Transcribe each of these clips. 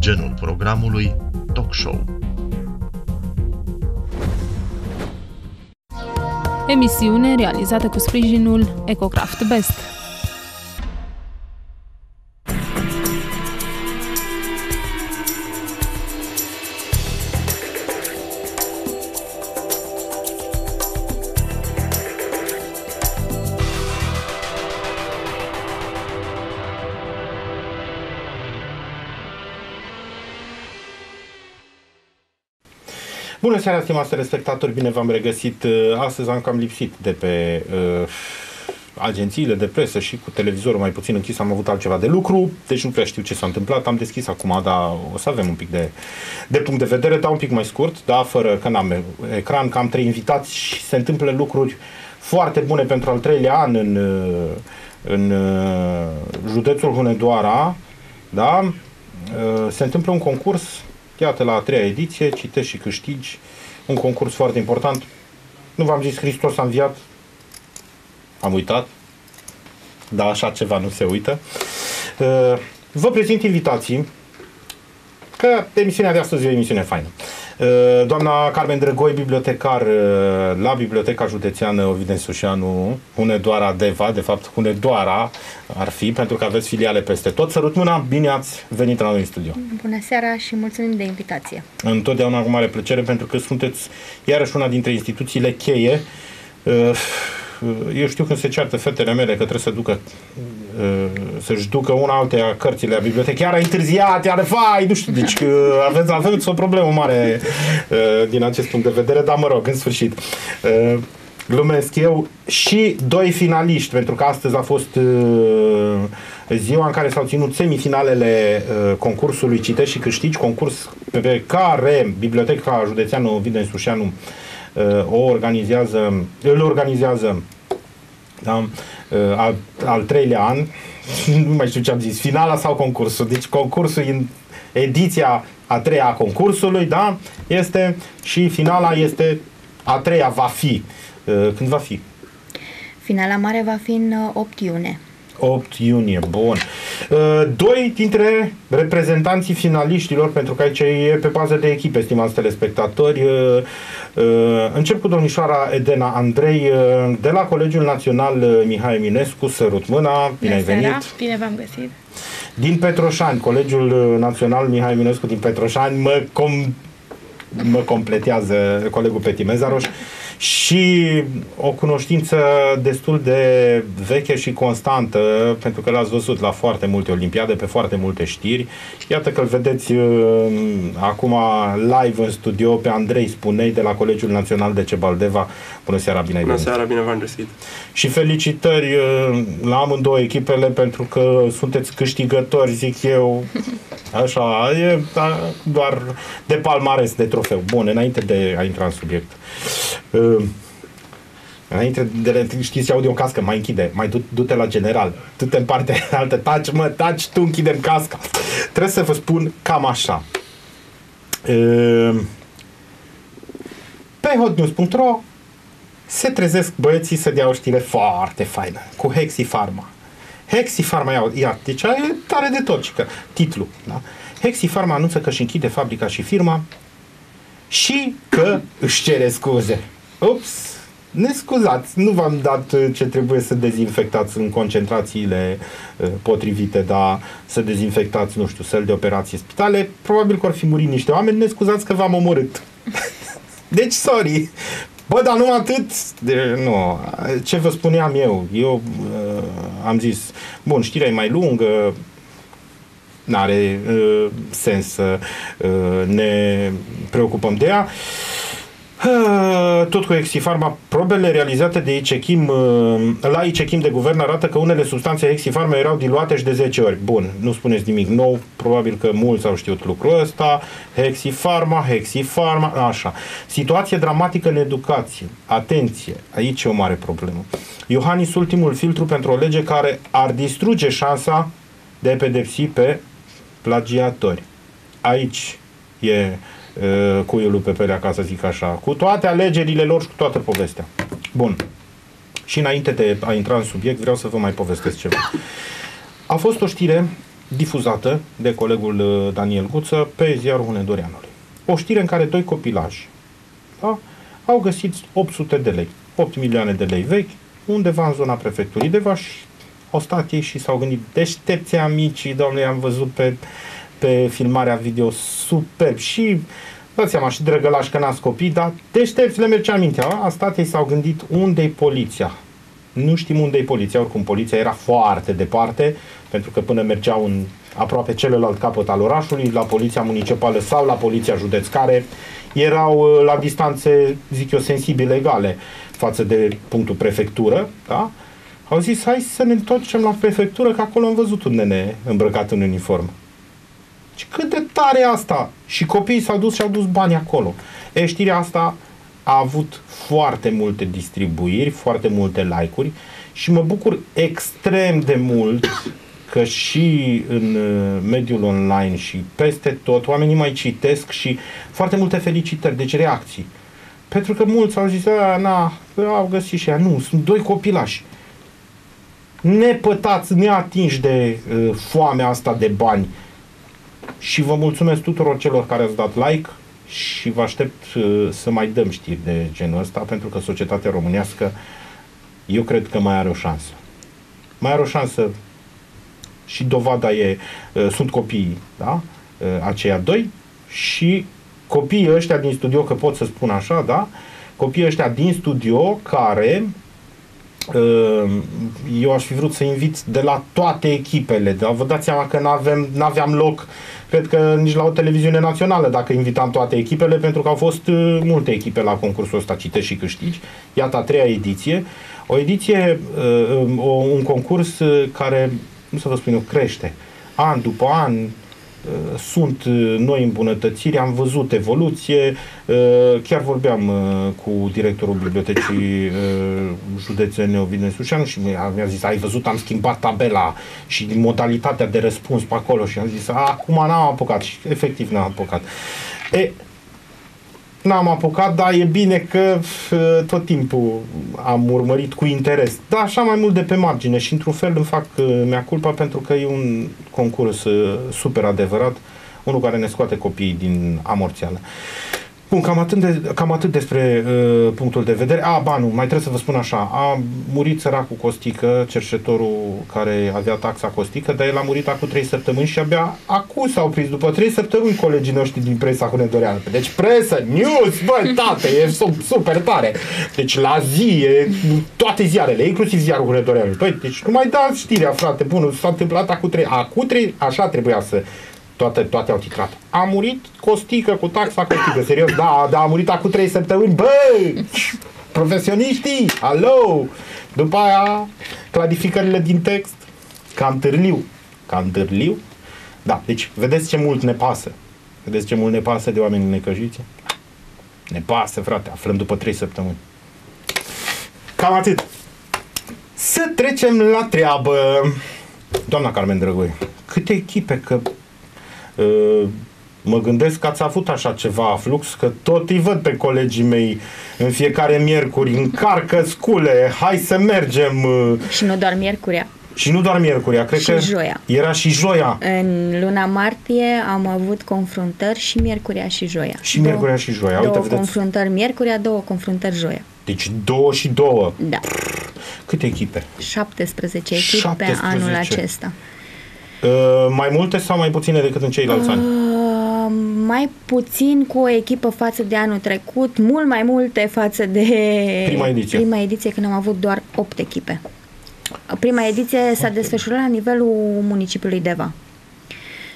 genul programului talk show. Emisiune realizată cu sprijinul EcoCraft Best. Bună seara, stimați telespectatori, bine v-am regăsit. Uh, Astăzi am cam lipsit de pe uh, agențiile de presă și cu televizorul mai puțin închis am avut altceva de lucru, deci nu prea știu ce s-a întâmplat. Am deschis acum, dar o să avem un pic de, de punct de vedere, dar un pic mai scurt, da, fără că n-am ecran, că am trei invitați și se întâmplă lucruri foarte bune pentru al treilea an în, uh, în uh, județul Hunedoara, da, uh, se întâmplă un concurs Iată, la a treia ediție, citești și câștigi un concurs foarte important. Nu v-am zis Hristos a înviat? Am uitat. Dar așa ceva nu se uită. Uh, vă prezint invitații că emisiunea de astăzi e o emisiune faină. Uh, doamna Carmen Drăgoi, bibliotecar uh, la Biblioteca Județeană Ovideni Sușanu, Hunedoara Deva, de fapt Hunedoara ar fi, pentru că aveți filiale peste tot. Sărut mâna, bine ați venit la noi în studio. Bună seara și mulțumim de invitație. Întotdeauna cu mare plăcere, pentru că sunteți iarăși una dintre instituțiile cheie uh, eu știu când se ceartă fetele mele că trebuie să ducă uh, să-și ducă una altea cărțile la bibliotecă, chiar ai întârziat, iar fai, nu știu, deci aveți, aveți o problemă mare uh, din acest punct de vedere, dar mă rog, în sfârșit. Uh, glumesc eu și doi finaliști, pentru că astăzi a fost ziua în care s-au ținut semifinalele concursului Citești și Câștigi, concurs pe care Biblioteca Județeană Ovideni Sușeanu o organizează, îl organizează da, uh, al, al treilea an, nu mai știu ce am zis, finala sau concursul. Deci concursul în ediția a treia a concursului, da, este și finala este a treia va fi. Uh, când va fi? Finala mare va fi în 8 uh, iunie. 8 iunie, bun. Uh, doi dintre reprezentanții finaliștilor, pentru că aici e pe bază de echipe, stimați telespectatori, uh, uh, încep cu domnișoara Edena Andrei de la Colegiul Național Mihai Eminescu, sărut mâna, bine ai venit. Bine v-am găsit. Din Petroșani, Colegiul Național Mihai Eminescu din Petroșani, mă, com- mă completează colegul Peti Mezaroș și o cunoștință destul de veche și constantă, pentru că l-ați văzut la foarte multe olimpiade, pe foarte multe știri. Iată că îl vedeți uh, acum live în studio pe Andrei Spunei de la Colegiul Național de Cebaldeva. Bună seara, bine Bună seara, bine v-am găsit. Și felicitări uh, la amândouă echipele pentru că sunteți câștigători, zic eu. Așa, e da, doar de palmares, de trofeu. Bun, înainte de a intra în subiect. Uh, înainte de le știți ce audio cască, mai închide, mai du- du-te la general, du-te în partea altă, taci, mă, taci, tu închidem casca. Trebuie să vă spun cam așa. Uh, pe hotnews.ro se trezesc băieții să dea o știre foarte faină, cu Hexi Pharma. Hexi Pharma, ia, ia deci e tare de tot, că titlu, da? Hexi Pharma anunță că își închide fabrica și firma și că își cere scuze. Ups! Ne scuzați, nu v-am dat uh, ce trebuie să dezinfectați în concentrațiile uh, potrivite, dar să dezinfectați, nu știu, săl de operație, spitale, probabil că ar fi murit niște oameni, ne scuzați că v-am omorât. deci, sorry, Bă, dar nu atât, de, nu, ce vă spuneam eu, eu uh, am zis, bun, știrea e mai lungă, n-are uh, sens să uh, ne preocupăm de ea. Tot cu Exifarma, probele realizate de Icechim, uh, la Icechim de guvern arată că unele substanțe Exifarma erau diluate și de 10 ori. Bun, nu spuneți nimic nou, probabil că mulți au știut lucrul ăsta. Hexifarma, Hexifarma, așa. Situație dramatică în educație. Atenție, aici e o mare problemă. Iohannis, ultimul filtru pentru o lege care ar distruge șansa de a pedepsi pe plagiatori. Aici e uh, cuiul lui Pepelea, ca să zic așa, cu toate alegerile lor și cu toată povestea. Bun. Și înainte de a intra în subiect, vreau să vă mai povestesc ceva. A fost o știre difuzată de colegul uh, Daniel Guță pe ziarul Hunedoreanului. O știre în care doi copilași da, au găsit 800 de lei, 8 milioane de lei vechi, undeva în zona prefecturii de Vaș. Au stat ei și s-au gândit, deștepți amicii, domnule, am văzut pe, pe filmarea video superb și dați seama, și drăgălaș că n-ați copii, dar deștepți le mergea mintea. A stat ei s-au gândit unde-i poliția. Nu știm unde e poliția, oricum poliția era foarte departe, pentru că până mergeau în aproape celălalt capăt al orașului, la poliția municipală sau la poliția județ, care erau uh, la distanțe, zic eu, sensibile egale față de punctul prefectură, da? Au zis, hai să ne întoarcem la prefectură, că acolo am văzut un nene îmbrăcat în uniform. Și cât de tare e asta! Și copiii s-au dus și au dus bani acolo. E, știrea asta a avut foarte multe distribuiri, foarte multe like-uri și mă bucur extrem de mult că și în uh, mediul online și peste tot oamenii mai citesc și foarte multe felicitări, deci reacții. Pentru că mulți au zis, a, na, au găsit și ea. Nu, sunt doi copilași. Nepătați, neatinși de uh, foamea asta de bani. Și vă mulțumesc tuturor celor care ați dat like și vă aștept uh, să mai dăm știri de genul ăsta, pentru că societatea românească, eu cred că mai are o șansă. Mai are o șansă și dovada e, uh, sunt copiii, da? Uh, aceia doi și copiii ăștia din studio, că pot să spun așa, da? Copiii ăștia din studio care uh, eu aș fi vrut să invit de la toate echipele, da? Vă dați seama că n-avem, n-aveam loc cred că nici la o televiziune națională dacă invitam toate echipele, pentru că au fost multe echipe la concursul ăsta, citești și câștigi. Iată a treia ediție. O ediție, un concurs care nu să vă spun eu, crește. An după an uh, sunt uh, noi îmbunătățiri, am văzut evoluție, uh, chiar vorbeam cu directorul bibliotecii județene Ovidiu Sușanu și mi-a zis, ai văzut, am schimbat tabela și modalitatea de răspuns pe acolo. Și am zis, acum n-am apucat. Și efectiv n-am apucat. E, N-am apucat, dar e bine că tot timpul am urmărit cu interes. Da, așa mai mult de pe margine și într-un fel îmi fac uh, mea culpa pentru că e un concurs uh, super adevărat, unul care ne scoate copiii din amorțială. Bun, cam atât, de, cam atât despre uh, punctul de vedere. A, ba nu, mai trebuie să vă spun așa. A murit săracul Costică, cerșetorul care avea taxa Costică, dar el a murit acum 3 săptămâni și abia acum s-au prins, după 3 săptămâni, colegii noștri din presa hunedoreană. Deci presă, news, bă, tate, e super tare. Deci la zi, e, toate ziarele, inclusiv ziarul hunedoreană. Păi, deci nu mai dați știrea, frate, bun, s-a întâmplat acum 3, acum 3, așa trebuia să toate, toate au titrat. A murit Costică cu taxa Costică, serios, da, da, a murit acum 3 săptămâni, bă, profesioniștii, alo! După aia, clarificările din text, cam târliu, cam târliu, da, deci vedeți ce mult ne pasă. Vedeți ce mult ne pasă de oamenii necăjiți? Ne pasă, frate, aflăm după 3 săptămâni. Cam atât. Să trecem la treabă. Doamna Carmen Drăgoi, câte echipe, că Uh, mă gândesc că ați avut așa ceva flux, că tot îi văd pe colegii mei în fiecare miercuri, încarcă scule, hai să mergem. Uh. Și nu doar miercurea. Și nu doar miercurea, cred și că joia. era și joia. În luna martie am avut confruntări și miercurea și joia. Și miercurea și joia. Două Uite, vedeți. confruntări miercurea, două confruntări joia. Deci două și două. Da. Câte echipe? 17 echipe 17. anul acesta. Uh, mai multe sau mai puține decât în ceilalți uh, ani? Mai puțin cu o echipă față de anul trecut, mult mai multe față de prima ediție, prima ediție când am avut doar 8 echipe. Prima ediție s-a desfășurat la nivelul municipiului Deva.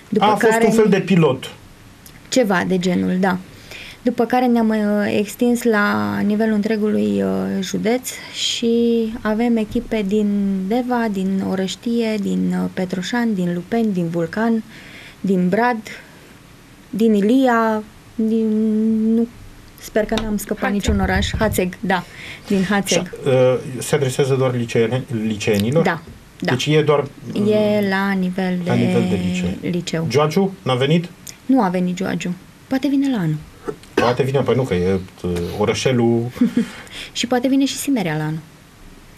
După a, a care... fost un fel de pilot. Ceva de genul, da după care ne-am uh, extins la nivelul întregului uh, județ și avem echipe din Deva, din Orăștie, din uh, Petroșan, din Lupeni, din Vulcan, din Brad, din Ilia, din... Nu, sper că n-am scăpat Hațeg. niciun oraș. Hațeg, da, din Hațeg. Se adresează doar liceeni, liceenilor? Da. Da. Deci e doar... E la nivel de, la nivel de liceu. liceu. Gioagiu n-a venit? Nu a venit Gioagiu. Poate vine la anul. Poate vine, păi nu, că e uh, orășelul... și poate vine și Simeria la anul.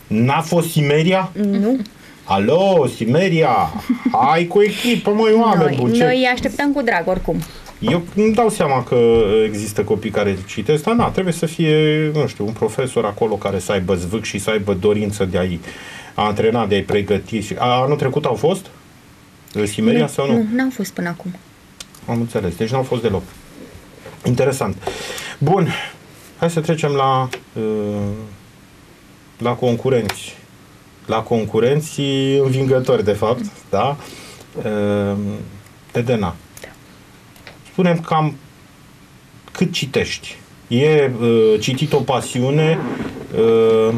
N-a fost Simeria? Nu. Alo, Simeria, hai cu echipă, măi, oameni Noi, buni. ce- noi așteptăm cu drag oricum. Eu îmi dau seama că există copii care citesc, dar na, trebuie să fie, nu știu, un profesor acolo care să aibă zvâc și să aibă dorință de a-i antrena, de a-i pregăti. Și- A, anul trecut au fost? Simeria sau nu? Nu, n-am fost până acum. Am înțeles. Deci nu au fost deloc. Interesant. Bun. Hai să trecem la uh, la concurenți. La concurenții învingători, de fapt, da? Uh, Edena. Spunem cam cât citești. E uh, citit o pasiune uh,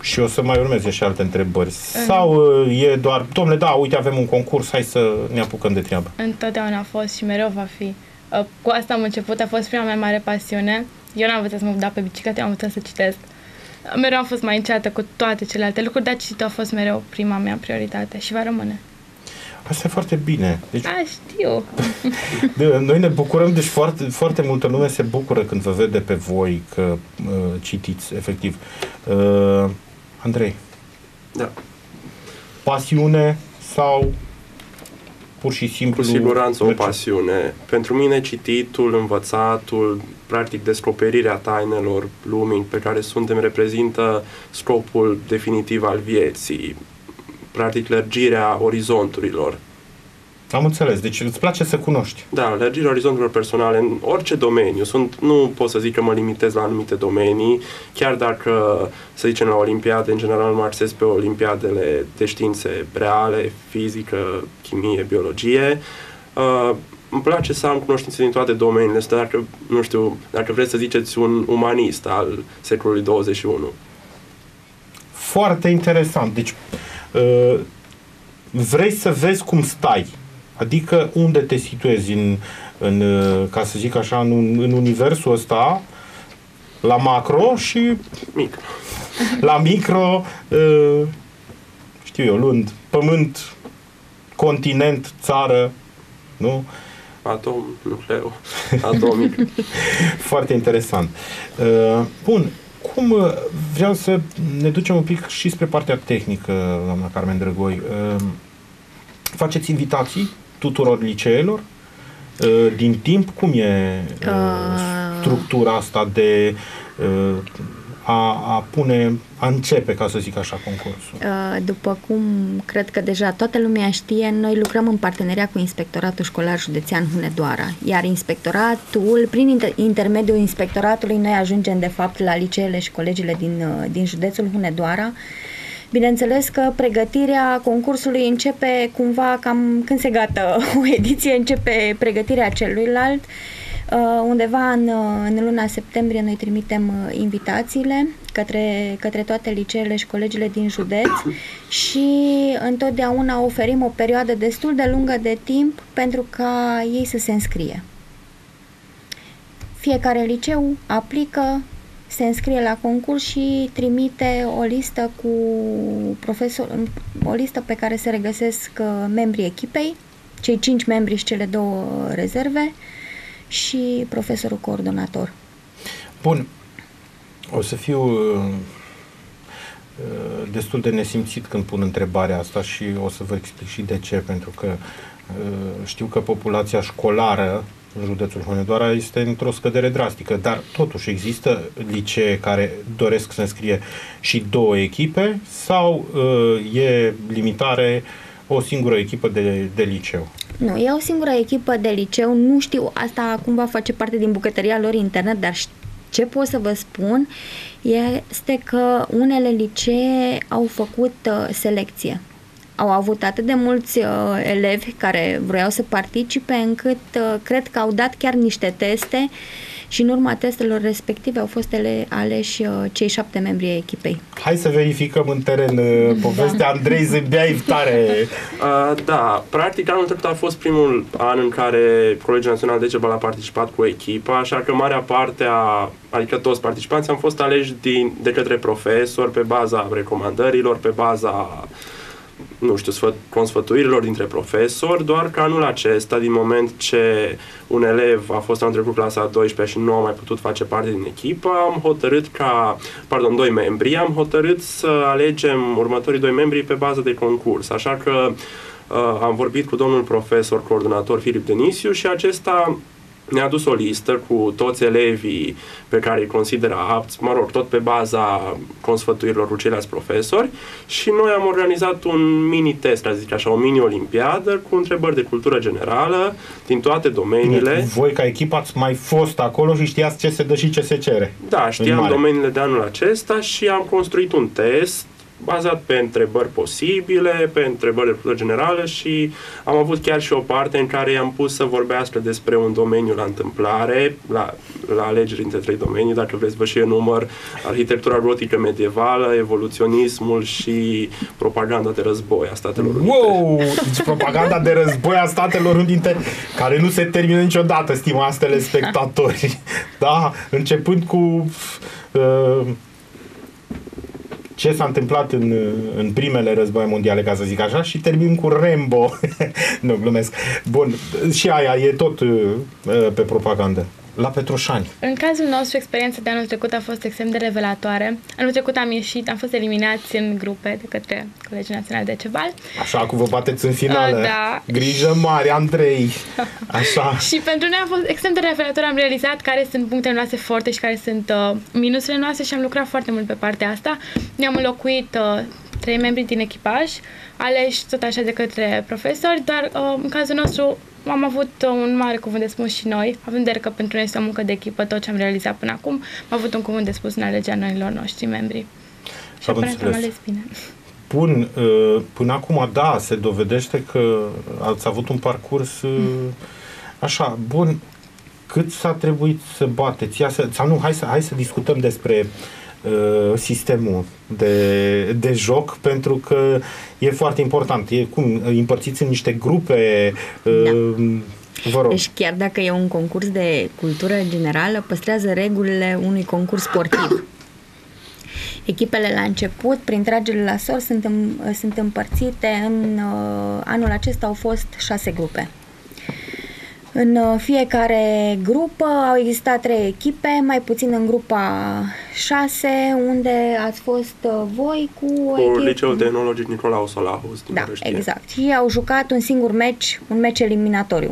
și o să mai urmeze și alte întrebări. Sau uh, e doar, domnule, da, uite, avem un concurs, hai să ne apucăm de treabă. Întotdeauna a fost și mereu va fi. Uh, Cu asta am început, a fost prima mea mare pasiune. Eu n-am învățat să mă dau pe bicicletă, eu am învățat să citesc. Mereu am fost mai înceată cu toate celelalte lucruri, dar cititul a fost mereu prima mea prioritate și va rămâne. Asta e foarte bine. Deci, A, știu. de- noi ne bucurăm, deci foarte, foarte multă lume se bucură când vă vede pe voi că uh, citiți, efectiv. Uh, Andrei, Da. pasiune sau pur și simplu... Cu siguranță o merge? pasiune. Pentru mine cititul, învățatul, practic descoperirea tainelor lumii pe care suntem reprezintă scopul definitiv al vieții, practic lărgirea orizonturilor. Am înțeles. Deci îți place să cunoști. Da, lărgirea orizonturilor personale în orice domeniu. Sunt, nu pot să zic că mă limitez la anumite domenii, chiar dacă, să zicem, la Olimpiade, în general mă axez pe olimpiadele de științe reale, fizică, chimie, biologie. Uh, îmi place să am cunoștințe din toate domeniile astea, dacă, nu știu, dacă vreți să ziceți un umanist al secolului 21. Foarte interesant. Deci uh, vrei să vezi cum stai. Adică unde te situezi în, în uh, ca să zic așa, în, în universul ăsta, la macro și Mic. la micro, uh, știu eu, luând pământ, continent, țară, nu? Atom, nucleu, atomic. Foarte interesant. Uh, Bun, cum uh, vreau să ne ducem un pic și spre partea tehnică, doamna Carmen Drăgoi. Uh, Faceți invitații tuturor liceelor? Uh, Din timp, cum e uh, Uh. structura asta de uh, a, a pune, a începe, ca să zic așa, concursul? Uh, După cum cred că deja toată lumea știe, noi lucrăm în parteneria cu Inspectoratul Școlar Județean Hunedoara, iar inspectoratul, prin inter- intermediul inspectoratului, noi ajungem de fapt la liceele și colegiile din, uh, din județul Hunedoara. Bineînțeles că pregătirea concursului începe cumva cam când se gata o ediție, începe pregătirea celuilalt. Uh, undeva în, uh, în luna septembrie noi trimitem uh, invitațiile către, către toate liceele și colegiile din județ și întotdeauna oferim o perioadă destul de lungă de timp pentru ca ei să se înscrie. Fiecare liceu aplică, se înscrie la concurs și trimite o listă cu profesor, o listă pe care se regăsesc uh, membrii echipei, cei cinci membri și cele două rezerve și profesorul coordonator. Bun. O să fiu uh, uh, destul de nesimțit când pun întrebarea asta și o să vă explic și de ce, pentru că uh, știu că populația școlară în județul Hunedoara este într-o scădere drastică, dar totuși există licee care doresc să înscrie și două echipe sau uh, e limitare o singură echipă de, de liceu? Nu, e o singură echipă de liceu, nu știu, asta cumva face parte din bucătăria lor internă, dar ș- ce pot să vă spun este că unele licee au făcut uh, selecție. Au avut atât de mulți uh, elevi care vroiau să participe încât uh, cred că au dat chiar niște teste și în urma testelor respective au fost ele aleși uh, cei șapte membri ai echipei. Hai să verificăm în teren uh, povestea Andrei Zâmbeai tare. Uh, da, practic anul trecut a fost primul an în care Colegiul Național de Cebal a participat cu echipa, așa că marea parte a, adică toți participanții am fost aleși din, de către profesori pe baza recomandărilor, pe baza nu știu, sfăt, consfătuirilor dintre profesori, doar că anul acesta, din moment ce un elev a fost anul trecut clasa a 12 și nu a mai putut face parte din echipă, am hotărât ca, pardon, doi membri, am hotărât să alegem următorii doi membri pe bază de concurs. Așa că uh, am vorbit cu domnul profesor coordonator Filip Denisiu și acesta ne-a adus o listă cu toți elevii pe care îi consideră apți, mă rog, tot pe baza consfătuirilor cu ceilalți profesori și noi am organizat un mini-test, să zic așa, o mini-olimpiadă cu întrebări de cultură generală din toate domeniile. Voi ca echipă ați mai fost acolo și știați ce se dă și ce se cere. Da, știam domeniile de anul acesta și am construit un test bazat pe întrebări posibile, pe întrebări de cultură generală și am avut chiar și o parte în care i-am pus să vorbească despre un domeniu la întâmplare, la, la alegeri între trei domenii, dacă vreți vă și număr, arhitectura gotică medievală, evoluționismul și propaganda de război a Statelor Unite. Wow! Deci propaganda de război a Statelor Unite care nu se termină niciodată, stimați telespectatori. Da? Începând cu uh, ce s-a întâmplat în, în primele războaie mondiale, ca să zic așa, și termin cu Rambo. nu, glumesc. Bun, și aia e tot uh, pe propagandă la Petroșani. În cazul nostru, experiența de anul trecut a fost extrem de revelatoare. Anul trecut am ieșit, am fost eliminați în grupe de către Colegii Naționali de Cebal. Așa cum vă bateți în finală. Uh, da. Grijă mare, Andrei. Așa. și pentru noi a fost extrem de revelator. Am realizat care sunt punctele noastre forte și care sunt uh, minusele noastre și am lucrat foarte mult pe partea asta. Ne-am înlocuit uh, trei membri din echipaj, aleși tot așa de către profesori, dar uh, în cazul nostru am avut un mare cuvânt de spus și noi, având de că pentru noi este o muncă de echipă, tot ce am realizat până acum, am avut un cuvânt de spus în alegerea noilor noștri membri. Și am ales bine. Bun, uh, până acum, da, se dovedește că ați avut un parcurs uh, așa, bun, cât s-a trebuit să bateți? Ia să, sau nu, hai să, hai să discutăm despre uh, sistemul de, de joc, pentru că e foarte important. E cum, împărțiți în niște grupe, uh, da. Vă rog. Deci chiar dacă e un concurs de cultură generală, păstrează regulile unui concurs sportiv. Echipele la început, prin tragere la sor, sunt, în, sunt împărțite în... Uh, anul acesta au fost șase grupe. În uh, fiecare grupă au existat trei echipe, mai puțin în grupa 6, unde ați fost uh, voi cu... Cu echip... Liceul Tehnologic Nicolau Solahus Da, exact. Și au jucat un singur meci, un meci eliminatoriu.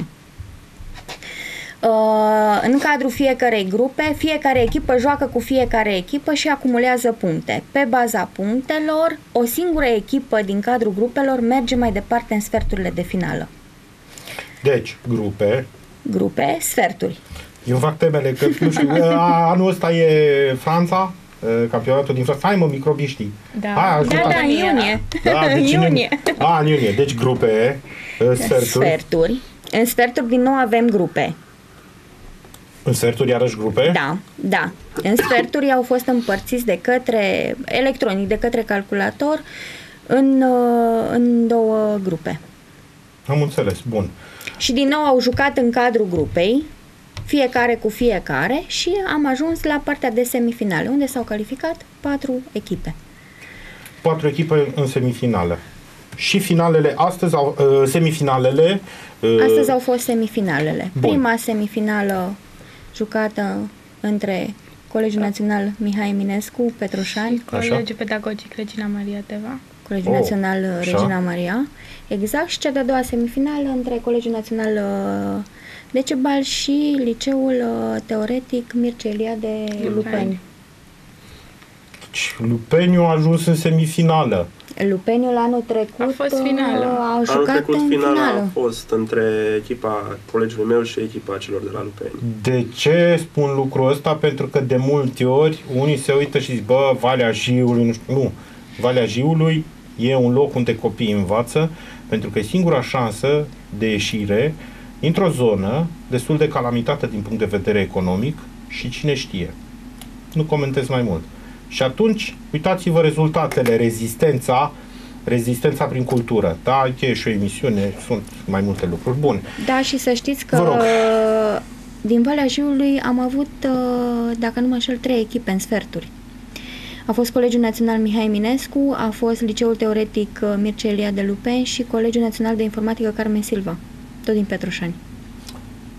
Uh, în cadrul fiecarei grupe, fiecare echipă joacă cu fiecare echipă și acumulează puncte. Pe baza punctelor, o singură echipă din cadrul grupelor merge mai departe în sferturile de finală. Deci, grupe. Grupe, sferturi. Eu fac temele că, nu știu, anul ăsta e Franța, campionatul din Franța. Hai mă, microbiștii. Da, Hai, da, da, în iunie. Da, deci iunie. În, a, în iunie. Deci grupe, sferturi. Sferturi. În sferturi din nou avem grupe. În sferturi iarăși grupe? Da, da. În sferturi au fost împărțiți de către electronic, de către calculator, în, în două grupe. Am înțeles, bun. Și din nou au jucat în cadrul grupei, fiecare cu fiecare și am ajuns la partea de semifinale, unde s-au calificat patru echipe. Patru echipe în semifinale. Și finalele, astăzi au, uh, semifinalele... Uh, astăzi au fost semifinalele. Bun. Prima semifinală jucată între Colegiul Național Mihai Eminescu, Petroșani. Colegiul Pedagogic Regina Maria Teva. Colegiul oh, Național Regina Maria. Exact, și cea de-a doua semifinală între Colegiul Național uh, Decebal și Liceul uh, Teoretic Mircea Eliade Lupeni. Lupeniu a ajuns în semifinală. Lupeniul anul trecut a fost finală. A jucat anul trecut în finala finală. a fost între echipa colegiului meu și echipa celor de la Lupeni. De ce spun lucrul ăsta? Pentru că de multe ori unii se uită și zic, bă, Valea Jiului, nu știu, nu. Valea Jiului e un loc unde copiii învață, pentru că e singura șansă de ieșire într-o zonă destul de calamitată din punct de vedere economic și cine știe. Nu comentez mai mult. Și atunci, uitați-vă rezultatele, rezistența, rezistența prin cultură. Da, e și o emisiune, sunt mai multe lucruri. Bun. Da, și să știți că din Valea Jiului am avut, uh, dacă nu mă înșel, trei echipe în sferturi. A fost Colegiul Național Mihai Eminescu, a fost Liceul Teoretic uh, Mircea Elia de Lupen și Colegiul Național de Informatică Carmen Silva, tot din Petroșani.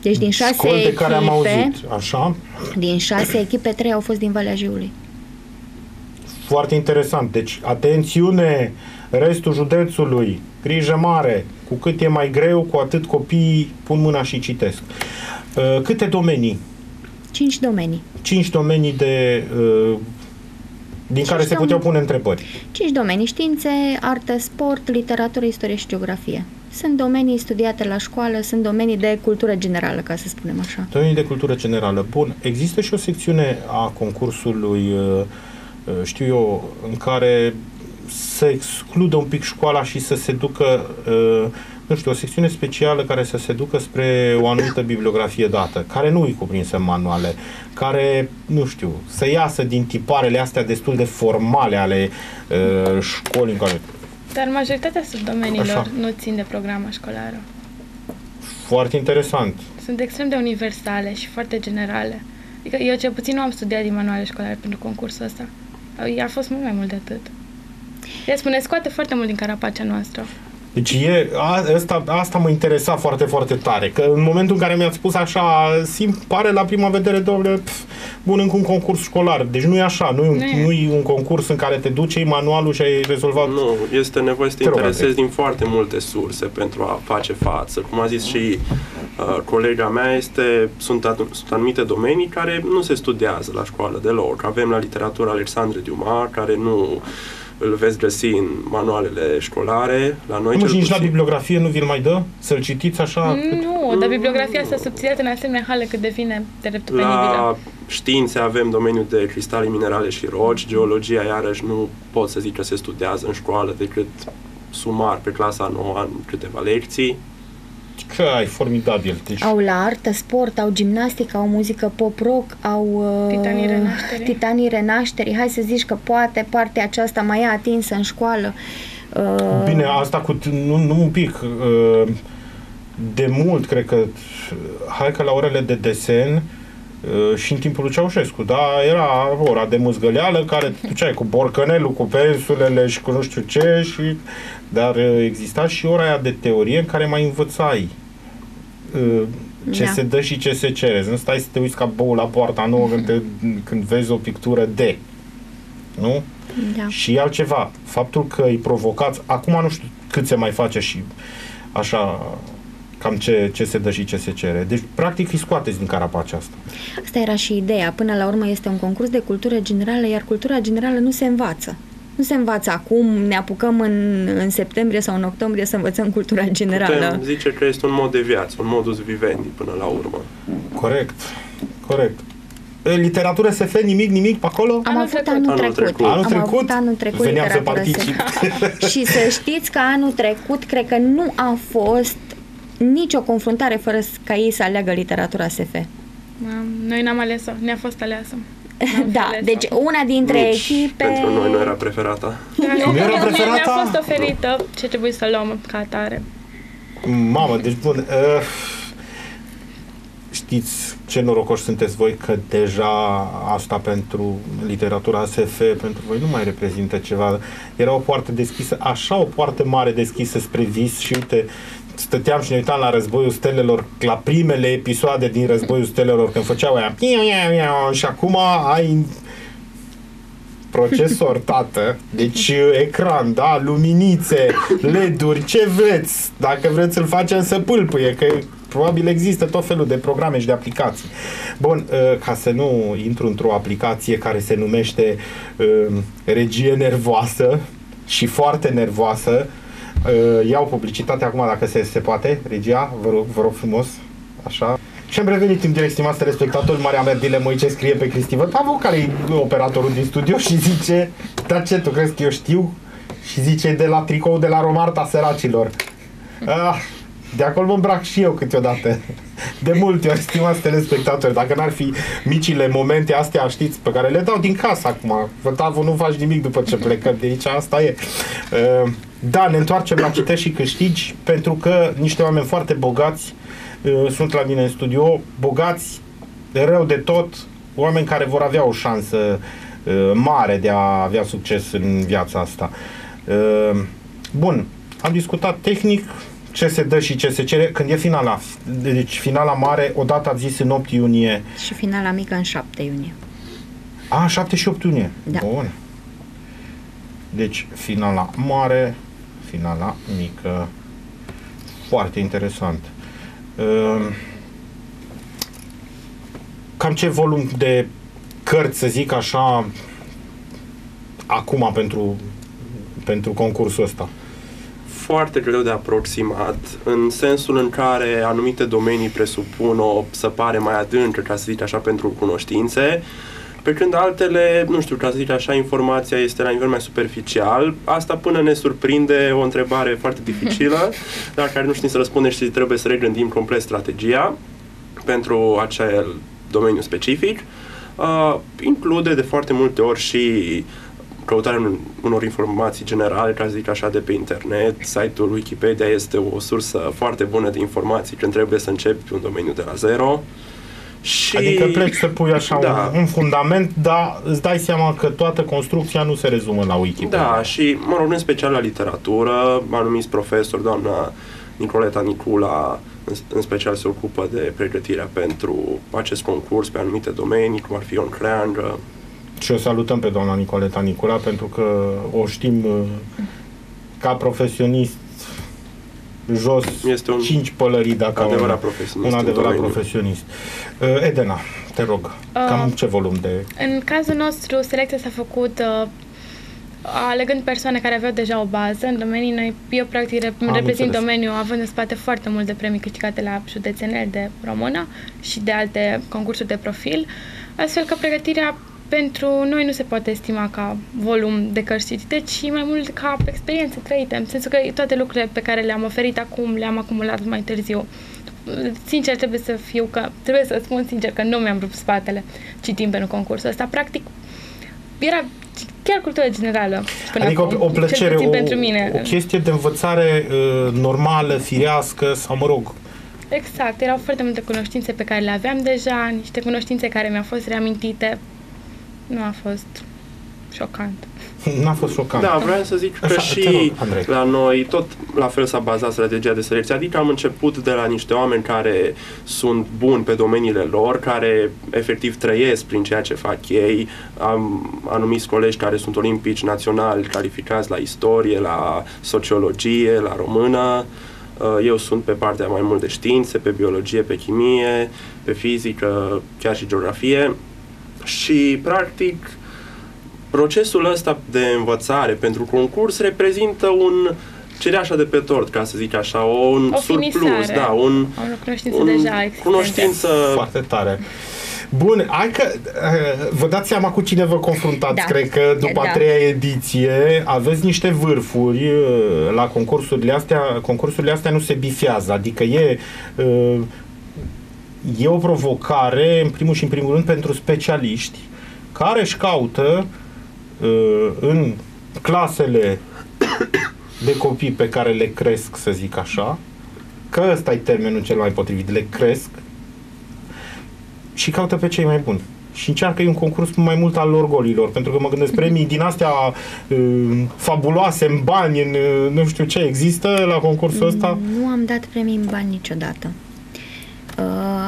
Deci din șase Școli de echipe, care am auzit, așa, din șase echipe, trei au fost din Valea Jiului. foarte interesant. Deci, atențiune, restul județului, grijă mare, cu cât e mai greu, cu atât copiii pun mâna și citesc. Uh, Câte domenii? Cinci domenii. Cinci domenii de, uh, din care se domenii. puteau pune întrebări. Cinci domenii, științe, artă, sport, literatură, istorie și geografie. Sunt domenii studiate la școală, sunt domenii de cultură generală, ca să spunem așa. Domenii de cultură generală. Bun, există și o secțiune a concursului, uh, uh, știu eu, în care să excludă un pic școala și să se ducă, uh, nu știu, o secțiune specială care să se ducă spre o anumită bibliografie dată, care nu e cuprinsă în manuale, care, nu știu, să iasă din tiparele astea destul de formale ale uh, școlii în care Dar majoritatea subdomeniilor Așa. nu țin de programa școlară. foarte interesant. Sunt extrem de universale și foarte generale. Adică eu cel puțin nu am studiat din manuale școlare pentru concursul ăsta. A fost mult mai mult de atât. El spune, scoate foarte mult din carapacea noastră. Deci e, a, asta, asta mă interesa foarte, foarte tare, că în momentul în care mi-ați spus așa, simt, pare la prima vedere, domnule, pf, bun, încă un concurs școlar. Deci nu e așa, nu e, un, Nu e. nu e un concurs în care te duci, iei manualul și ai rezolvat. Nu, este nevoie să te Te rog, interesezi Andrei. din foarte multe surse pentru a face față. Cum a zis și uh, colega mea, este, sunt, adu- sunt anumite domenii care nu se studiază la școală deloc. Avem la literatura Alexandre Dumas, care nu îl veți găsi în manualele școlare. La noi Nu, cel și nici la puțin. bibliografie nu vi-l mai dă? Să-l citiți așa? cât- Nu, dar bibliografia s-a subțiat în asemenea hale cât devine dreptul penibilă. La științe avem domeniul de cristale, minerale și roci. Geologia, iarăși, nu pot să zic că se studiază în școală decât sumar pe clasa 9 în câteva lecții. Că ai formidabil. Deci, Au la artă, sport, au gimnastică, au muzică pop-rock, au... uh, Titanii Renașterii. Titanii Renașterii. Hai să zici că poate partea aceasta mai e atinsă în școală. Uh, Bine, asta cu... t- Nu, nu un pic. uh, De mult, cred că... Hai că la orele de desen uh, și în timpul lui Ceaușescu, da, era ora de mâzgăleală în care te duceai cu borcănelul, cu pensulele și cu nu știu ce și... Dar uh, exista și ora aia de teorie în care mai învățai uh, ce Da. se dă și ce se cere. Nu stai să te uiți ca bou la poarta nouă când, te, când vezi o pictură de. Nu? Da. Și altceva, faptul că îi provocați, acum nu știu cât se mai face și așa cam ce, ce se dă și ce se cere. Deci, practic, îi scoateți din carapacea asta. Asta era și ideea. Până la urmă este un concurs de cultură generală, iar cultura generală nu se învață. Nu se învață acum, ne apucăm în, în septembrie sau în octombrie să învățăm cultura generală. Putem zice că este un mod de viață, un modus vivendi până la urmă. Corect, corect. E, Literatură SF, nimic, nimic pe acolo? Am Anul avut trecut. anul Anul trecut. trecut. Anul Am trecut? avut anul trecut Veneam să literatură particip. SF. Și să știți că anul trecut, cred că nu a fost nicio confruntare fără ca ei să aleagă literatura SF. Am- Noi n-am ales-o, ne-a fost aleasă. N-am Da, ales-o. deci una dintre Nici echipe... pentru noi nu era preferata. Nu era Mi-a preferata? fost oferită ce trebuie să luăm ca atare. Mamă, deci bun. Uh, știți ce norocoși sunteți voi că deja asta pentru literatura SF pentru voi nu mai reprezintă ceva. Era o poartă deschisă, așa o poartă mare deschisă spre vis și uite, stăteam și ne uitam la Războiul Stelelor, la primele episoade din Războiul Stelelor, când făceau aia și acum ai procesor, tată, deci ecran, da, luminițe, LED-uri, ce vreți, dacă vreți să-l facem să pâlpâie, că probabil există tot felul de programe și de aplicații. Bun, uh, ca să nu intru într-o aplicație care se numește uh, regie nervoasă și foarte nervoasă, uh, iau publicitate acum dacă se, se poate, regia, vă rog, vă rog frumos, așa. Și am revenit în direct, stimați telespectatori, Maria Merdile Moice scrie pe Cristi Vătavu, care e operatorul din studio și zice, dar ce, tu crezi că eu știu? Și zice, de la tricou de la Romarta săracilor. Ah, de acolo mă îmbrac și eu câteodată. De multe ori, stimați telespectatori, dacă n-ar fi micile momente astea, știți, pe care le dau din casă acum. Vătavu, nu faci nimic după ce plecăm de aici, asta e. Uh, Da, ne întoarcem la citești și câștigi, pentru că niște oameni foarte bogați uh, sunt la mine în studio, bogați, de rău de tot, oameni care vor avea o șansă uh, mare de a avea succes în viața asta. Uh, Bun, am discutat tehnic ce se dă și ce se cere când e finala. Deci finala mare, odată ați zis în 8 iunie. Și finala mică în 7 iunie. A, 7 și 8 iunie. Da. Bun. Deci finala mare, finala mică. Foarte interesant. Uh, Cam ce volum de cărți, să zic așa, acum pentru, pentru concursul ăsta? foarte greu de aproximat, în sensul în care anumite domenii presupun o săpare mai adâncă, ca să zic așa, pentru cunoștințe, pe când altele, nu știu, ca să zic așa, informația este la nivel mai superficial. Asta până ne surprinde o întrebare foarte dificilă, la care nu știm să răspundem și trebuie să regândim complet strategia pentru acel domeniu specific. Uh, include de foarte multe ori și căutarea unor informații generale, ca să zic așa, de pe internet. Site-ul Wikipedia este o sursă foarte bună de informații când trebuie să începi un domeniu de la zero. Și... Adică pleci să pui așa Da. un, un fundament, dar îți dai seama că toată construcția nu se rezumă la Wikipedia. Da, și mă rog, în special la literatură, anumiți profesori, doamna Nicoleta Nicula, în, în special se ocupă de pregătirea pentru acest concurs pe anumite domenii, cum ar fi Ion Creangă. Și o salutăm pe doamna Nicoleta Nicula pentru că o știm uh, ca profesionist jos Este un 5 pălării dacă au adevărat un, profesionist un în adevărat domeniu. profesionist. Uh, Edena, te rog, cam ce volum de... În cazul nostru, selecția s-a făcut uh, alegând persoane care aveau deja o bază în domenii. Noi, eu practic rep- Am reprezint înțeles. domeniul având în spate foarte multe premii câștigate la județenel de română și de alte concursuri de profil, astfel că pregătirea pentru noi nu se poate estima ca volum de cărți citite, ci mai mult ca experiențe trăite, în sensul că toate lucrurile pe care le-am oferit acum le-am acumulat mai târziu. Sincer, trebuie să fiu că, trebuie să spun sincer că nu mi-am rupt spatele citind pentru concursul ăsta. Practic, era chiar cultură generală. Până Adică acum, o, o cel plăcere, puțin o, pentru mine. o chestie de învățare uh, normală, firească, sau mă rog, Exact, erau foarte multe cunoștințe pe care le aveam deja, niște cunoștințe care mi-au fost reamintite. Nu a fost șocant. n-a fost șocant. Da, vreau să zic că Așa, te și rog, Andrei. la noi tot la fel s-a bazat strategia de selecție, adică am început de la niște oameni care sunt buni pe domeniile lor, care efectiv trăiesc prin ceea ce fac ei, am anumiți colegi care sunt olimpici naționali calificați la istorie, la sociologie, la română, Uh, eu sunt pe partea mai mult de științe, pe biologie, pe chimie, pe fizică, chiar și geografie și practic procesul ăsta de învățare pentru concurs reprezintă un cereașa de pe tort, ca să zic așa, un O surplus, finisare. da, un, Am o cunoștință un deja existentă. cunoștință Foarte tare. Bun, hai că uh, vă dați seama cu cine vă confruntați, Da. cred că după a Da. treia ediție aveți niște vârfuri uh, la concursurile astea, concursurile astea nu se bifează, adică e uh, e o provocare în primul și în primul rând pentru specialiști care își caută uh, în clasele de copii pe care le cresc, să zic așa, că ăsta e termenul cel mai potrivit, le cresc și caută pe cei mai buni. Și încearcă un concurs mai mult al lor golilor, pentru că mă gândesc premii din astea uh, fabuloase în bani, în uh, nu știu ce, există la concursul ăsta? Nu am dat premii în bani niciodată. Uh,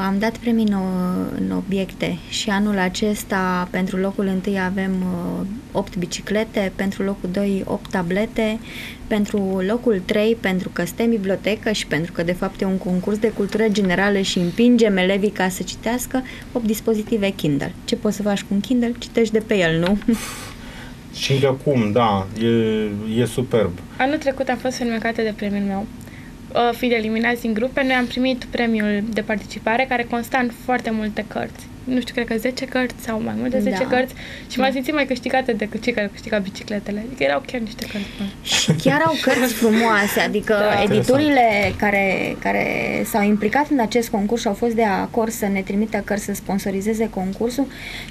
am dat premii în, o- în obiecte și anul acesta pentru locul întâi avem uh, 8 biciclete, pentru locul 2 8 tablete, pentru locul 3 pentru că suntem bibliotecă și pentru că de fapt e un concurs de cultură generală și împingem elevii ca să citească 8 dispozitive Kindle. Ce poți să faci cu un Kindle? Citești de pe el, nu? Și încă cum, da, e, e superb. Anul trecut am fost fermecată de premiul meu. Uh, Fiind eliminați din grupe, noi am primit premiul de participare care consta în foarte multe cărți. Nu știu, cred că 10 cărți sau mai mult de 10 Da. cărți și m-am simțit mai câștigată decât cei care câștigau bicicletele. Adică erau chiar niște cărți bune. Și chiar au cărți frumoase, adică Da. da, editurile care, care s-au implicat în acest concurs și au fost de acord să ne trimită cărți să sponsorizeze concursul,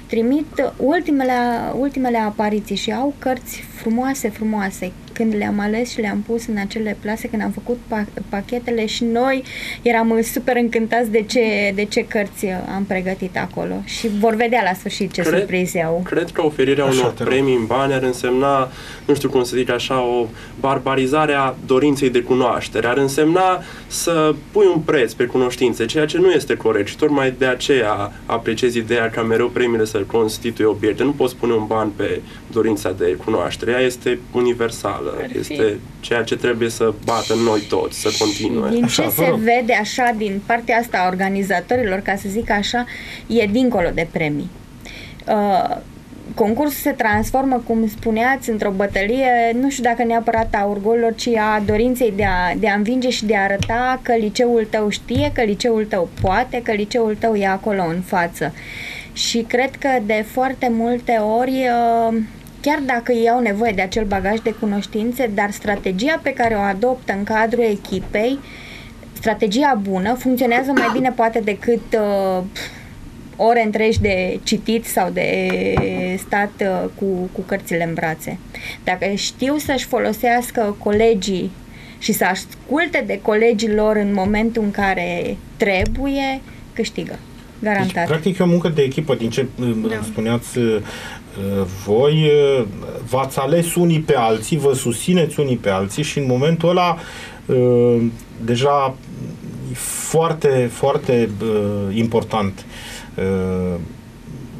trimit ultimele, ultimele apariții și au cărți frumoase, frumoase. Când le-am ales și le-am pus în acele plase, când am făcut pa- pachetele și noi eram uh, super încântați de ce, de ce cărți uh, am pregătit acolo și vor vedea la sfârșit ce Cred- surprize au. Cred că oferirea Așa, unor te rog. premii în bani ar însemna, nu știu cum să zic așa, o barbarizare a dorinței de cunoaștere. Ar însemna să pui un preț pe cunoștințe, ceea ce nu este corect și tocmai de aceea apreciez ideea ca mereu premiile să constituie obiecte. Nu poți pune un ban pe dorința de cunoaștere. Ea este universală. Ar fi. Este ceea ce trebuie să bată în noi toți, să continue. Din Așa, ce vă se rog. vede așa din partea asta a organizatorilor, ca să zic așa, e dincolo de premii. Uh, concursul se transformă, cum spuneați, într-o bătălie, nu știu dacă neapărat a orgolilor, ci a dorinței de a, de a învinge și de a arăta că liceul tău știe, că liceul tău poate, că liceul tău e acolo în față. Și cred că de foarte multe ori, uh, chiar dacă ei au nevoie de acel bagaj de cunoștințe, dar strategia pe care o adoptă în cadrul echipei, strategia bună, funcționează mai bine poate decât uh, ore întregi de citit sau de stat uh, cu, cu cărțile în brațe. Dacă știu să-și folosească colegii și să asculte de colegii lor în momentul în care trebuie, câștigă. Deci, Garantat. practic, e o muncă de echipă, din ce Da. da. spuneați uh, voi, uh, v-ați ales unii pe alții, vă susțineți unii pe alții și în momentul ăla uh, deja e foarte, foarte uh, important uh,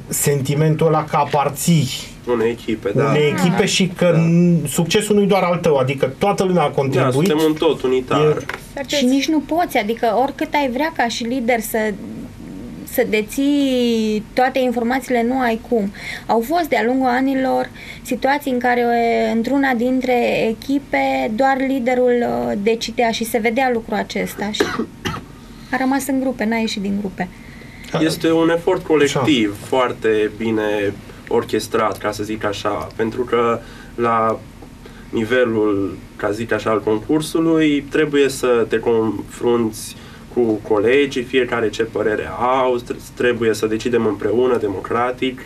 sentimentul ăla că aparții Unei echipe, da. da. unei echipe și că da. succesul nu e doar al tău, adică toată lumea a Da, contribuit. suntem un tot unitar. E- Și nici nu poți, adică oricât ai vrea ca și lider să să deții toate informațiile, nu ai cum. Au fost de-a lungul anilor situații în care e, într-una dintre echipe doar liderul uh, decidea și se vedea lucrul acesta și a rămas în grupe, n-a ieșit din grupe. Este un efort colectiv foarte bine orchestrat, ca să zic așa, pentru că la nivelul, ca să zic așa, al concursului, trebuie să te confrunți cu colegii, fiecare ce părere au, tr- trebuie să decidem împreună, democratic.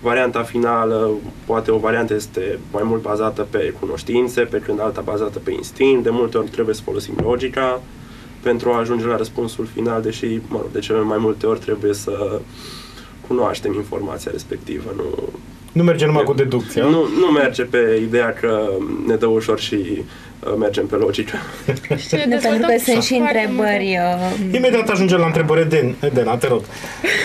Varianta finală, poate o variantă este mai mult bazată pe cunoștințe, pe când alta bazată pe instinct. De multe ori trebuie să folosim logica pentru a ajunge la răspunsul final, deși, mă rog, de cele mai multe ori trebuie să cunoaștem informația respectivă. Nu, Nu merge numai cu deducția. nu, nu merge pe ideea că ne dă ușor și uh, mergem pe logică. Și ne Nu, pentru că dezvoltăm sunt și foarte întrebări multe. uh, Imediat ajungem la întrebări. Den, Dena, te rog.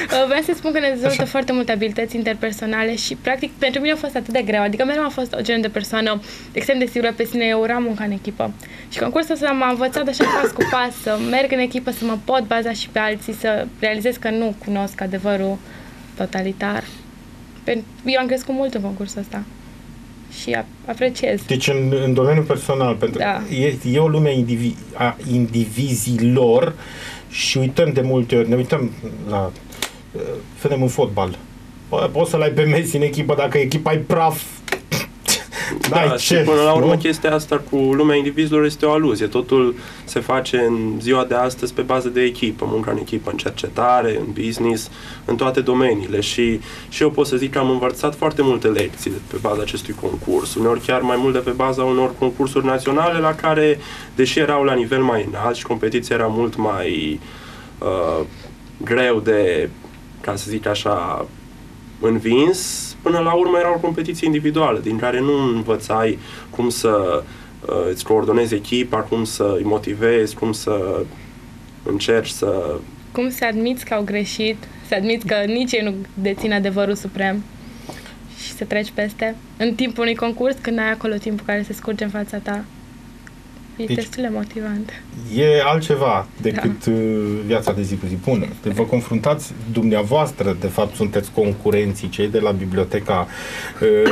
Uh, Vreau să spun că ne dezvoltă foarte multe abilități interpersonale și, practic, pentru mine a fost atât de greu. Adică mereu am fost o gen de persoană extrem de sigură pe sine, eu uram munca în echipă. Și concursul ăsta m-a învățat așa pas cu pas să merg în echipă, să mă pot baza și pe alții, să realizez că nu cunosc adevărul totalitar. Pen- Eu am crescut mult în concursul ăsta și a- apreciez. Deci în, în domeniul personal, pentru Da. că e, e o lume indivi, a indivizilor și uităm de multe ori, ne uităm la, uh, vedem în fotbal. Bă, poți să-l ai pe Messi în echipă dacă echipa e praf. N-ai Da, ce, și până la urmă nu? chestia asta cu lumea indivizilor este o aluzie. Totul se face în ziua de astăzi pe bază de echipă, munca în echipă, în cercetare, în business, în toate domeniile și, și eu pot să zic că am învățat foarte multe lecții de pe baza acestui concurs, uneori chiar mai mult de pe baza unor concursuri naționale la care, deși erau la nivel mai înalt și competiția era mult mai uh, greu de, ca să zic așa, învins, până la urmă era o competiție individuală, din care nu învățai cum să uh, îți coordonezi echipa, cum să îi motivezi, cum să încerci să... Cum să admiți că au greșit, să admiți că nici ei nu dețin adevărul suprem și să treci peste în timpul unui concurs, când ai acolo timpul care se scurge în fața ta. E Deci- destul de motivant. E altceva decât da. viața de zi cu zi. Bun, deci vă confruntați dumneavoastră, de fapt sunteți concurenții cei de la biblioteca uh,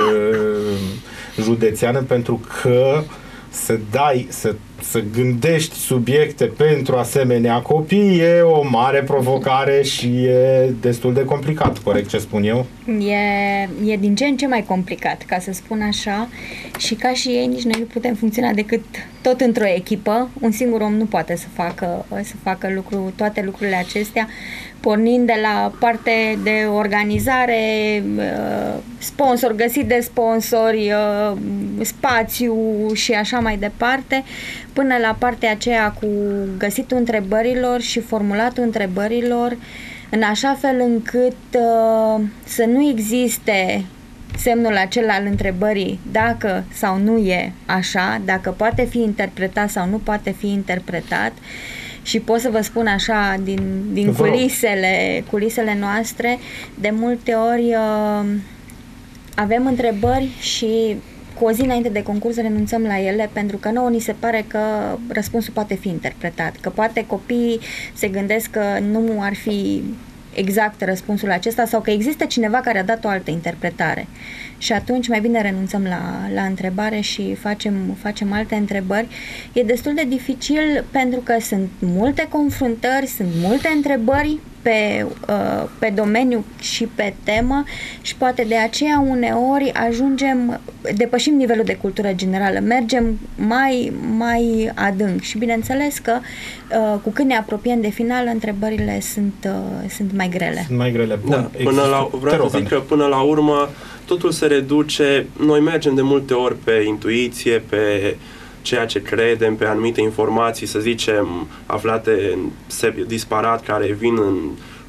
județeană pentru că să dai, să să gândești subiecte pentru asemenea copii e o mare provocare și e destul de complicat, corect ce spun eu? E, e din ce în ce mai complicat, ca să spun așa, și ca și ei nici noi nu putem funcționa decât tot într-o echipă. Un singur om nu poate să facă, să facă lucru, toate lucrurile acestea, pornind de la parte de organizare, uh, sponsor, găsit de sponsori, uh, spațiu și așa mai departe, până la partea aceea cu găsitul întrebărilor și formulatul întrebărilor, în așa fel încât uh, să nu existe semnul acela al întrebării dacă sau nu e așa, dacă poate fi interpretat sau nu poate fi interpretat. Și pot să vă spun așa din, din culisele, culisele noastre, de multe ori uh, avem întrebări și cu o zi înainte de concurs renunțăm la ele pentru că nouă ni se pare că răspunsul poate fi interpretat, că poate copiii se gândesc că nu ar fi exact răspunsul acesta sau că există cineva care a dat o altă interpretare. Și atunci mai bine renunțăm la, la întrebare și facem, facem alte întrebări. E destul de dificil pentru că sunt multe confruntări, sunt multe întrebări pe, uh, pe domeniu și pe temă și poate de aceea uneori ajungem, depășim nivelul de cultură generală, mergem mai, mai adânc și bineînțeles că uh, cu cât ne apropiem de final, întrebările sunt, uh, sunt mai grele. Sunt mai grele. Bun, da, până la, vreau să zic că până la urmă totul se reduce, noi mergem de multe ori pe intuiție, pe ceea ce credem, pe anumite informații, să zicem, aflate disparat, care vin în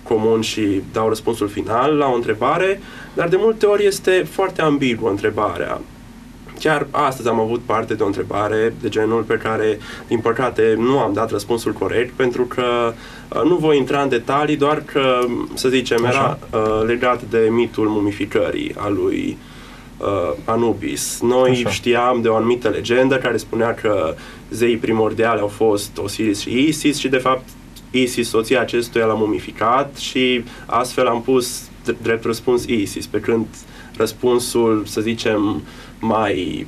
comun și dau răspunsul final la o întrebare, dar de multe ori este foarte ambiguă întrebarea. Chiar astăzi am avut parte de o întrebare de genul pe care, din păcate, nu am dat răspunsul corect, pentru că uh, nu voi intra în detalii, doar că, să zicem, era uh, legat de mitul mumificării a lui uh, Anubis. Noi Așa. știam de o anumită legendă care spunea că zeii primordiale au fost Osiris și Isis și, de fapt, Isis, soția acestuia, l-a mumificat și astfel am pus drept răspuns Isis, pe când răspunsul, să zicem, mai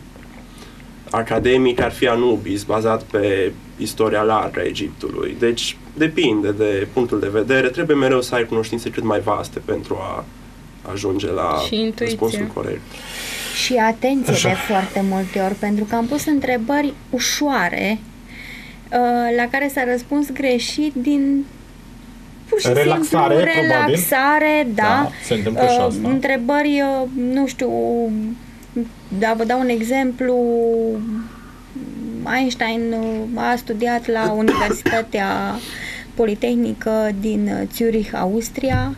academic ar fi Anubis, bazat pe istoria largă a Egiptului. Deci depinde de punctul de vedere, trebuie mereu să ai cunoștințe cât mai vaste pentru a ajunge la și răspunsul corect. Și atenție Așa. de foarte multe ori, pentru că am pus întrebări ușoare uh, la care s-a răspuns greșit din pur și relaxare, simplu relaxare, probabil. da. da se întâmplă uh, și asta. Întrebări, uh, nu știu, da, vă dau un exemplu. Einstein uh, a studiat la Universitatea Politehnică din Zurich, Austria.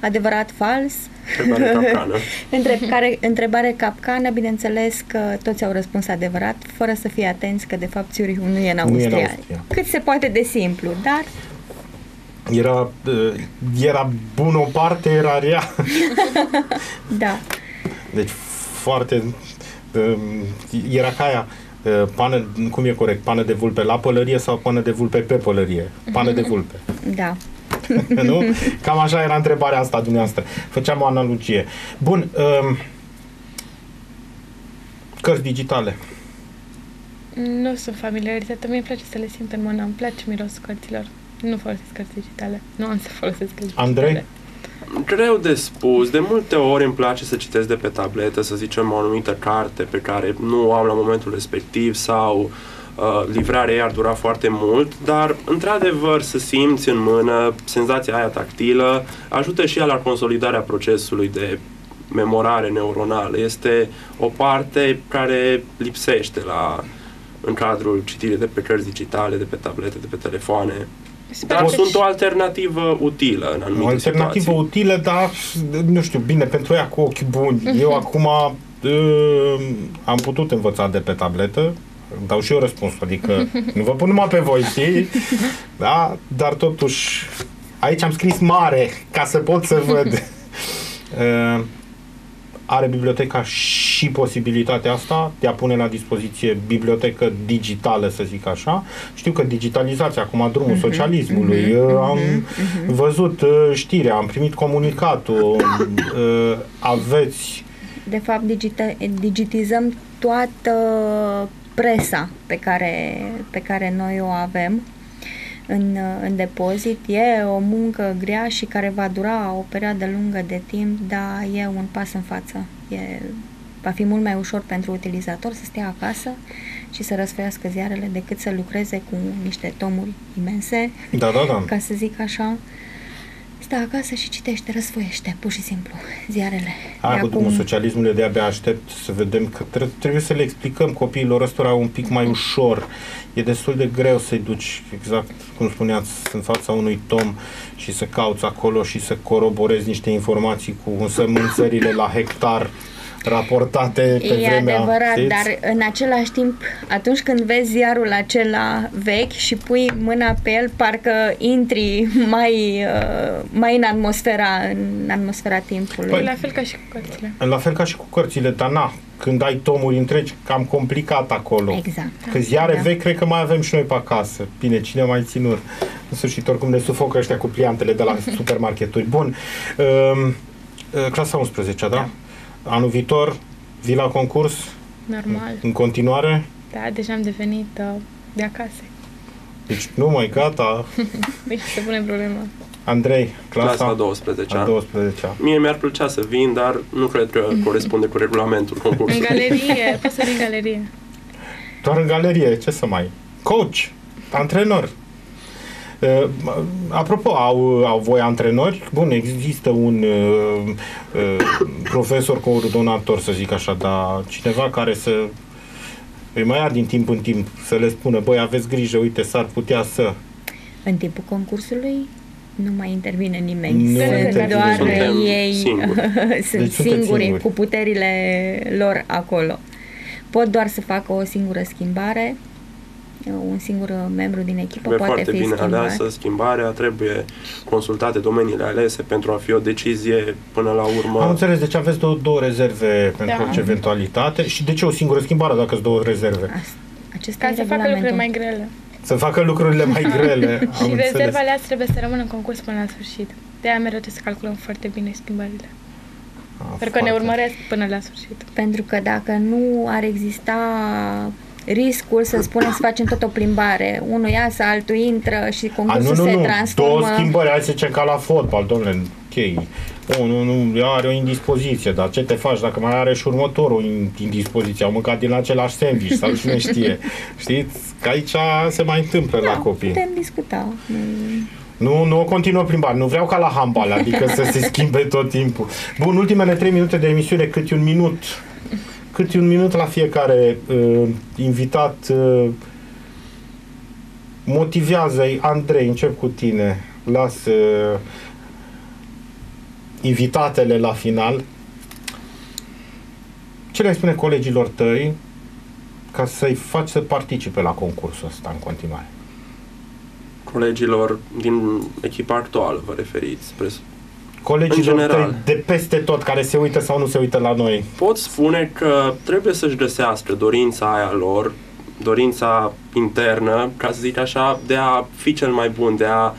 Adevărat, fals? Întrebare capcană. Între, care, întrebare capcană, bineînțeles că toți au răspuns adevărat, fără să fie atenți că de fapt Zurich nu e în Austria. Nu e în Austria. Cât se poate de simplu, dar era, uh, era bună o parte, era rea. da. Deci foarte um, era ca aia uh, pană, cum e corect, pană de vulpe la pălărie sau pană de vulpe pe pălărie? Pană de vulpe. Da. nu? Cam așa era întrebarea asta dumneavoastră. Făceam o analogie. Bun, um, cărți digitale. Nu sunt familiarizată, mie îmi place să le simt în mână, îmi place mirosul cărților. Nu folosesc cărți digitale. Nu am să folosesc cărți digitale. Andrei? Greu de spus. De multe ori îmi place să citesc de pe tabletă, să zicem, o anumită carte pe care nu o am la momentul respectiv sau uh, livrarea ei ar dura foarte mult, dar, într-adevăr, să simți în mână senzația aia tactilă ajută și ea la consolidarea procesului de memorare neuronală. Este o parte care lipsește la, în cadrul citirii de pe cărți digitale, de pe tablete, de pe telefoane. Dar sunt o alternativă utilă în anumite O alternativă situații. utilă, dar, nu știu, bine, pentru ea cu ochi buni. Uh-huh. Eu acum uh, am putut învăța de pe tabletă, dau și eu răspunsul, adică nu vă pun numai pe voi, știi? Da? Dar totuși, aici am scris mare, ca să pot să văd. Uh, are biblioteca și posibilitatea asta de a pune la dispoziție bibliotecă digitală, să zic așa. Știu că digitalizația acum drumul uh-huh, socialismului. Uh-huh, am uh-huh. văzut uh, știrea, am primit comunicatul. aveți de fapt digita- digitizăm toată presa pe care, pe care noi o avem în, în depozit. E o muncă grea și care va dura o perioadă lungă de timp, dar e un pas în față. E, va fi mult mai ușor pentru utilizator să stea acasă și să răsfăiască ziarele decât să lucreze cu niște tomuri imense, Da, da, da. ca să zic așa. Stă acasă și citește, răsfoiește, pur și simplu, ziarele. Hai De cu drumul socialismului, de-abia aștept să vedem că tre- trebuie să le explicăm copiilor ăstora un pic mai ușor. E destul de greu să-i duci, exact cum spuneați, în fața unui tom și să cauți acolo și să coroborezi niște informații cu sămânțările la hectar raportate pe E vremea... adevărat, știți? dar în același timp, atunci când vezi ziarul acela vechi și pui mâna pe el, parcă intri mai, uh, mai în atmosfera, în atmosfera timpului. Păi- E la fel ca și cu cărțile. La fel ca și cu cărțile, dar na, când ai tomuri întregi, cam complicat acolo. Exact. Că ziare Da. vechi cred că mai avem și noi pe acasă. Bine, cine a mai ținut? În sfârșit, oricum ne sufocă ăștia cu pliantele de la supermarketuri. Bun. Um, uh, clasa 11 da? Anul viitor, vii la concurs Normal. în continuare? Da, deja am devenit uh, de acasă. Deci nu mai gata. Deci se pune problema. Andrei, clasa, Clasa 12 a 12 Mie mi-ar plăcea să vin, dar nu cred că corespunde cu regulamentul În concursului. galerie, poți să vin în galerie. Doar în galerie, ce să mai... Coach, antrenor. Uh, apropo, au, au voi antrenori? Bun, există un uh, uh, profesor coordonator, să zic așa, dar cineva care să îi mai ia din timp în timp să le spună, băi, aveți grijă, uite, s-ar putea să... În timpul concursului nu mai intervine nimeni. Nu Sunt intervine doar nimeni. Suntem ei singuri. sunt Deci sunteți singuri singuri. cu puterile lor acolo. Pot doar să facă o singură schimbare, un singur membru din echipă Trebuie poate foarte fi bine schimbat. aleasă schimbarea, trebuie consultate domeniile alese pentru a fi o decizie până la urmă. Am înțeles, deci aveți două, două rezerve pentru Da. orice eventualitate și de ce o singură schimbare dacă sunt două rezerve? As- Acesta Ca e să facă lucrurile regulamentul. mai grele. Să facă lucrurile mai grele. Am Și înțeles. rezerva alea trebuie să rămână în concurs până la sfârșit. De aia mereu trebuie să calculăm foarte bine schimbările. Ah, Pentru că ne foarte. urmăresc până la sfârșit. Pentru că dacă nu ar exista riscul să spunem să facem tot o plimbare, unul iasă, altul intră și A, concursul nu, nu, se nu. transformă. Două schimbări, hai să zicem ca la fotbal, domnule, ok. Nu, nu, nu, ea are o indispoziție, dar ce te faci dacă mai are și următorul in- indispoziție? Au mâncat din același sandwich sau cine știe. Știți? Că aici se mai întâmplă la da, copii. putem discuta. Mm. Nu, nu o continuă plimbare. Nu vreau ca la handbal, adică să se schimbe tot timpul. Bun, ultimele trei minute de emisiune, cât un minut. Cât un minut la fiecare uh, invitat. Uh, motivează-i. Andrei, încep cu tine. Las uh, invitatele la final. Ce le spune colegilor tăi ca să-i faci să participe la concursul ăsta în continuare? Colegilor din echipa actuală vă referiți. Pres- Colegilor În general. tăi de peste tot care se uită sau nu se uită la noi. Pot spune că trebuie să-și găsească dorința aia lor, dorința internă, ca să zic așa, de a fi cel mai bun, de a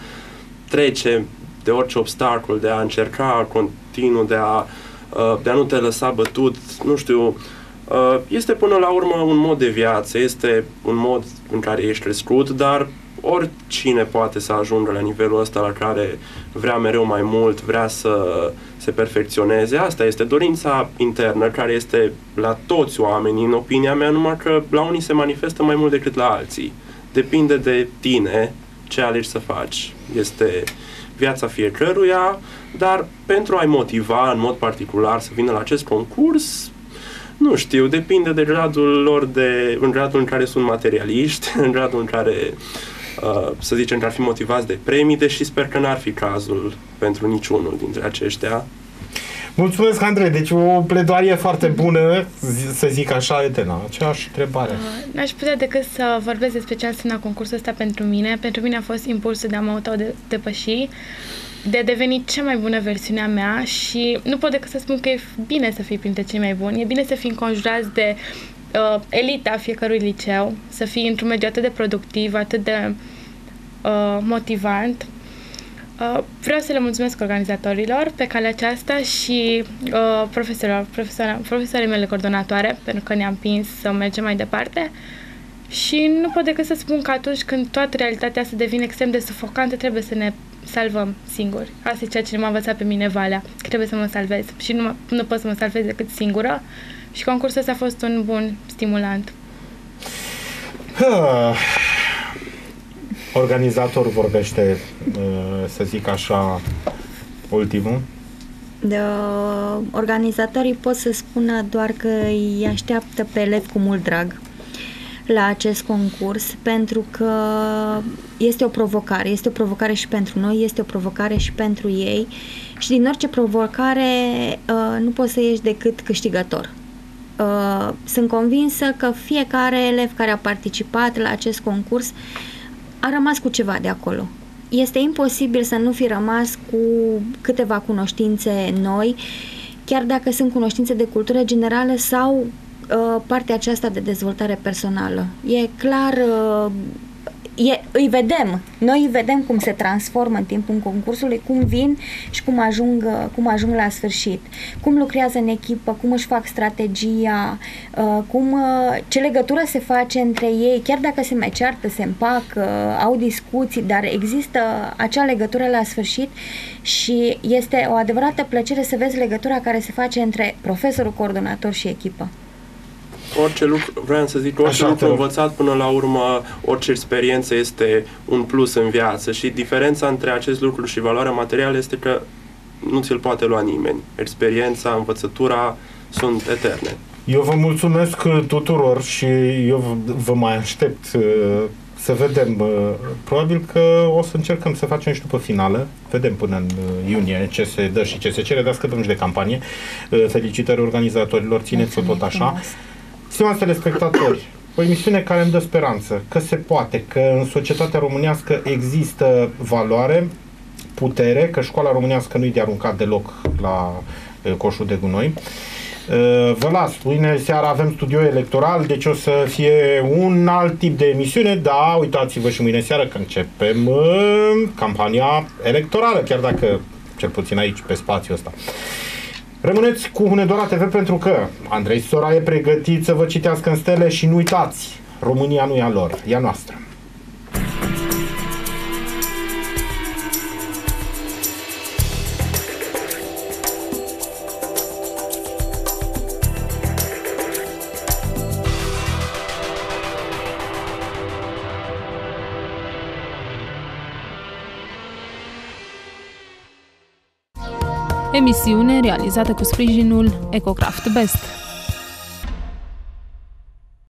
trece de orice obstacol, de a încerca continuu, de a, uh, de a nu te lăsa bătut, nu știu, uh, este până la urmă un mod de viață, este un mod în care ești crescut, dar oricine poate să ajungă la nivelul ăsta la care vrea mereu mai mult, vrea să se perfecționeze. Asta este dorința internă care este la toți oamenii, în opinia mea, numai că la unii se manifestă mai mult decât la alții. Depinde de tine ce alegi să faci. Este viața fiecăruia, dar pentru a-i motiva în mod particular să vină la acest concurs, nu știu, depinde de gradul lor de, în gradul în care sunt materialiști, în gradul în care uh, să zicem că ar fi motivați de premii, deși sper că n-ar fi cazul pentru niciunul dintre aceștia. Mulțumesc, Andrei. Deci o pledoarie foarte bună, zi- să zic așa, Etena. Aceeași întrebare. N-aș putea decât să vorbesc despre ce a însemnat concursul ăsta pentru mine. Pentru mine a fost impulsul de a mă autodepăși, de a deveni cea mai bună versiune a mea și nu pot decât să spun că e bine să fii printre cei mai buni, e bine să fii înconjurați de uh, elita fiecărui liceu, să fii într-un mediu atât de productiv, atât de uh, motivant. Uh, vreau să le mulțumesc organizatorilor pe calea aceasta și uh, profesorilor, profesoara, profesoarele mele coordonatoare, pentru că ne-am împins să mergem mai departe. Și nu pot decât să spun că atunci când toată realitatea se devine extrem de sufocantă, trebuie să ne salvăm singuri. Asta e ceea ce m-a învățat pe mine Valea, că trebuie să mă salvez. Și nu, nu pot să mă salvez decât singură. Și concursul ăsta a fost un bun stimulant. Organizatorul vorbește, uh, să zic așa, ultimul. De, organizatorii pot să spună doar că îi așteaptă pe elevi cu mult drag la acest concurs pentru că este o provocare, este o provocare și pentru noi, este o provocare și pentru ei și din orice provocare uh, nu poți să ieși decât câștigător. Uh, sunt convinsă că fiecare elev care a participat la acest concurs a rămas cu ceva de acolo. Este imposibil să nu fi rămas cu câteva cunoștințe noi, chiar dacă sunt cunoștințe de cultură generală sau uh, partea aceasta de dezvoltare personală. E clar uh, e, îi vedem, noi îi vedem cum se transformă în timpul concursului, cum vin și cum ajung, cum ajung la sfârșit, cum lucrează în echipă, cum își fac strategia, uh, cum, uh, ce legătură se face între ei, chiar dacă se mai ceartă, se împacă, au discuții, dar există acea legătură la sfârșit și este o adevărată plăcere să vezi legătura care se face între profesorul coordonator și echipă orice lucru, vreau să zic, orice Așa, lucru învățat până la urmă, orice experiență este un plus în viață și diferența între acest lucru și valoarea materială este că nu ți-l poate lua nimeni. Experiența, învățătura sunt eterne. Eu vă mulțumesc tuturor și eu vă mai aștept uh, să vedem. Uh, probabil că o să încercăm să facem și după finală. Vedem până în uh, iunie ce se dă și ce se cere, dar scăpăm și de campanie. Felicitări organizatorilor, țineți-o tot așa. Stimați telespectatori, o emisiune care îmi dă speranță că se poate, că în societatea românească există valoare, putere, că școala românească nu-i de aruncat deloc la coșul de gunoi. Vă las, mâine seara avem studio electoral, deci o să fie un alt tip de emisiune, da, uitați-vă și mâine seară că începem campania electorală, chiar dacă, cel puțin aici, pe spațiul ăsta. Rămâneți cu Hunedoara TV pentru că Andrei Sora e pregătit să vă citească în stele și nu uitați, România nu e a lor, e a noastră. Emisiune realizată cu sprijinul EcoCraft Best.